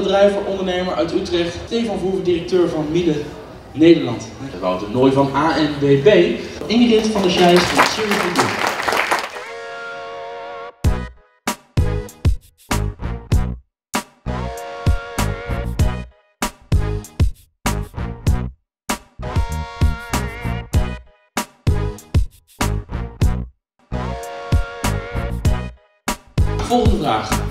Drijver, ondernemer uit Utrecht. Stefan Verhoeven, directeur van Miele Nederland. Wouter Nooy van ANWB. Ingrid van der Scheijs van van Volgende vraag.